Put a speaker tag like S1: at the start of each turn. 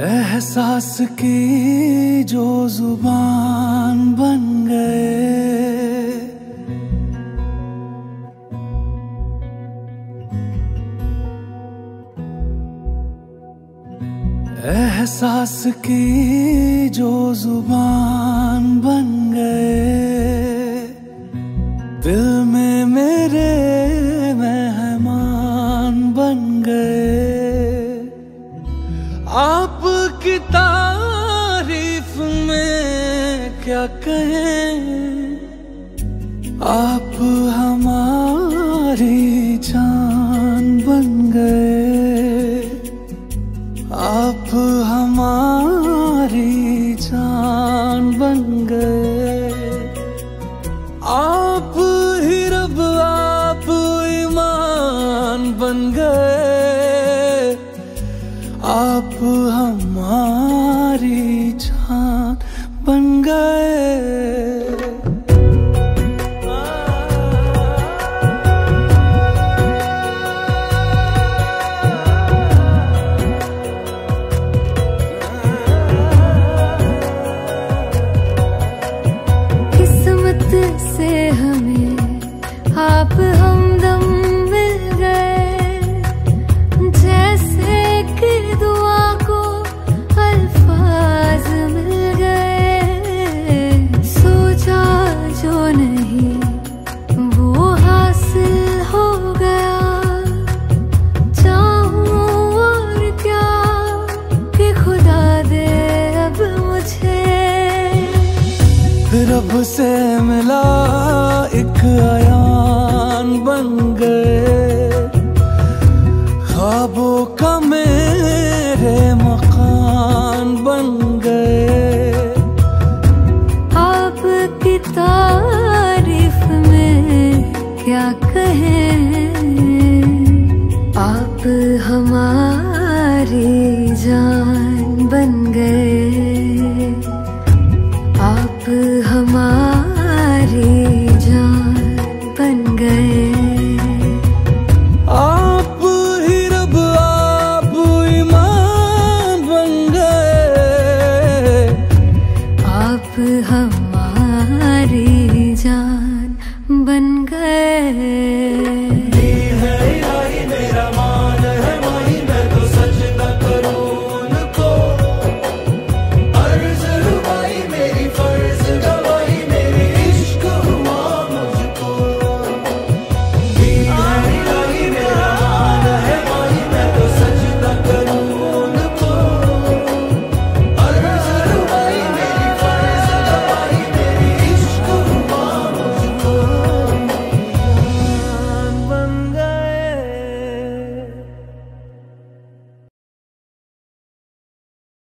S1: एहसास की जो ज़ुबान बन गए। एहसास की जो ज़ुबान बन गए। दिल में मेरे आपकी तारीफ़ में क्या कहें? आप हमारी जान बन गए। आप हमारी जान बन गए। आप ही रब आप आप हमारी रब से मिला एक आयान बन गए।
S2: हमारी जान बन गए।